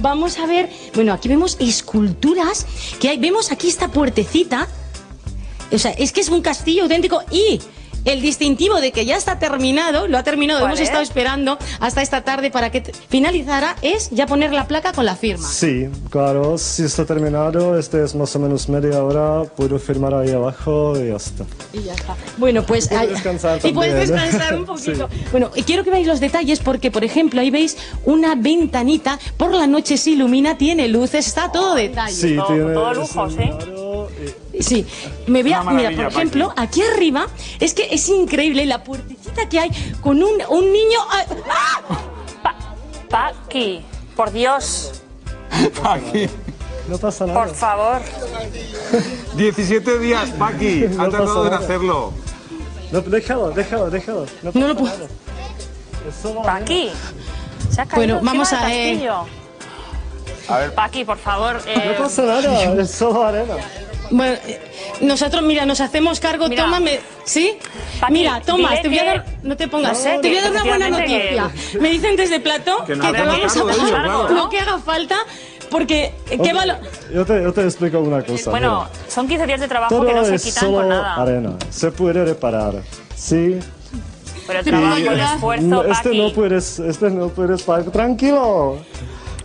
Vamos a ver, bueno, aquí vemos esculturas que hay, vemos aquí esta puertecita. O sea, es que es un castillo auténtico y el distintivo de que ya está terminado, lo ha terminado, ¿Cuál hemos es? estado esperando hasta esta tarde para que finalizara, es ya poner la placa con la firma. Sí, claro, si está terminado, este es más o menos media hora, puedo firmar ahí abajo y ya está. Y ya está. Bueno, pues puedes descansar y puedes ¿eh? descansar un poquito. Bueno, y quiero que veáis los detalles porque, por ejemplo, ahí veis una ventanita, por la noche se ilumina, tiene luces, está todo detalle. Sí, Todo- tiene todo lujo, sí. Sí, me voy a, mira, por ejemplo, aquí arriba es que es increíble la puertecita que hay con un, un niño. ¡Ah! Pa- Paqui, por Dios, Paqui. No pasa nada. por favor. 17 días, Paqui. No Ha pasa tardado en nada. hacerlo. No, déjalo, déjalo, déjalo. No, No lo puedo. nada. Es solo Paqui, se ha caído Bueno, vamos a, castillo. A ver, Paqui, por favor. No eh, pasa nada, es solo arena. Bueno, eh, nosotros, mira, nos hacemos cargo. Mira. Toma, me- ¿sí? Paqui, mira, dile te voy a que- dar. No te pongas. No sé, te voy a dar que una buena noticia. Me dicen desde Plató Que que, te vamos a pagar claro. lo que haga falta. Porque, ¿qué valor? Yo te, yo te explico una cosa. Bueno, mira. son 15 días de trabajo todo que no se es quitan solo con nada. arena. Se puede reparar. Sí. Pero el trabajo y esfuerzo, No, este Paqui. no puedes, este no puedes pagar. Tranquilo.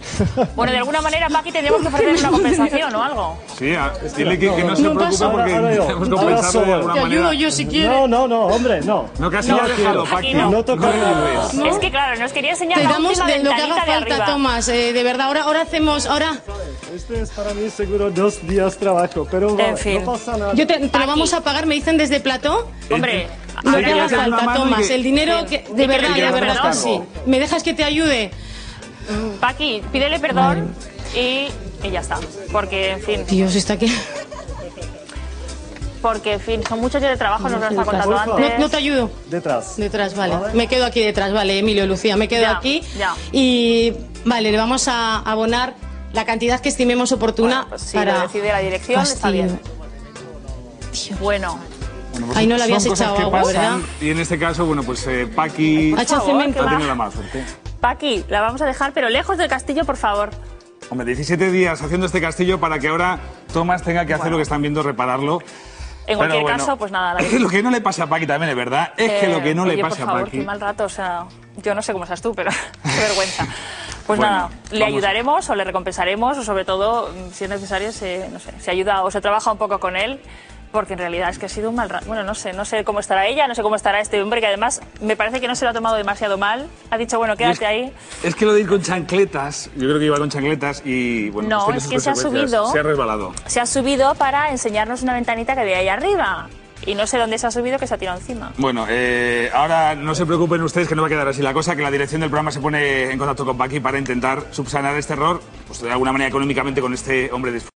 Bueno, de alguna manera, Paqui, tendríamos que ofrecer una compensación o algo. sí, a- dile que, que no se No preocupe pasa. porque Ahora- ahora tenemos que Ahora compensarle de alguna Te manera. ayudo yo si quieres. No, no, no, hombre, no. No, casi No lo ha dejado, quiero. Paqui. no. No toca. ¿No? Es que, claro, nos quería enseñar Te la damos última de lo que haga falta. Tomás. eh, de verdad, ahora, ahora hacemos. Ahora. Este es para mí seguro dos días trabajo, pero En fin. no pasa nada. Yo te, te lo vamos a pagar, me dicen desde Plató. Hombre, Lo que haga falta, Tomás. que- El dinero que. De que verdad, de verdad sí. ¿Me dejas que te ayude? Paqui, pídele perdón y, y ya está. Porque, en fin, Dios, está aquí. porque, en fin, son muchos días de trabajo, nos lo está contando antes. No, no te ayudo. Detrás. Detrás, vale. Me quedo aquí detrás, vale, Emilio, Lucía, me quedo Ya, aquí. ya. Y vale, le vamos a abonar la cantidad que estimemos oportuna Bueno, pues si para. lo decide la dirección, está bien. Bueno, Bueno, pues Ahí no le son habías echado que agua, pasan, ¿verdad? Y en este caso, bueno, pues eh, Paqui Ha hecho favor, ha tenido la mala suerte. Paqui, la vamos a dejar, pero lejos del castillo, por favor. Hombre, 17 días haciendo este castillo para que ahora Tomás tenga que hacer lo que están viendo, repararlo. En cualquier bueno, caso, pues nada. que lo que no le pasa a Paqui también es verdad. Es que Eh, lo que no le oye, pasa por a favor, Paqui. qué mal rato, o sea, yo no sé cómo estás tú, pero qué vergüenza. Pues Bueno, nada, le vamos. ayudaremos o le recompensaremos o sobre todo, si es necesario, se, no sé, se ayuda o se trabaja un poco con él. Porque en realidad es que ha sido un mal rato. Bueno, no sé, no sé cómo estará ella, no sé cómo estará este hombre, que además me parece que no se lo ha tomado demasiado mal. Ha dicho, bueno, quédate ahí. Es que lo de ir con chancletas, yo creo que iba con chancletas y bueno, No, pues es que se ha subido. Se ha resbalado. Se ha subido para enseñarnos una ventanita que había ahí arriba. Y no sé dónde se ha subido, que se ha tirado encima. Bueno, eh, ahora no se preocupen ustedes que no va a quedar así la cosa, que la dirección del programa se pone en contacto con Paqui para intentar subsanar este error, pues de alguna manera económicamente con este hombre disfrutado.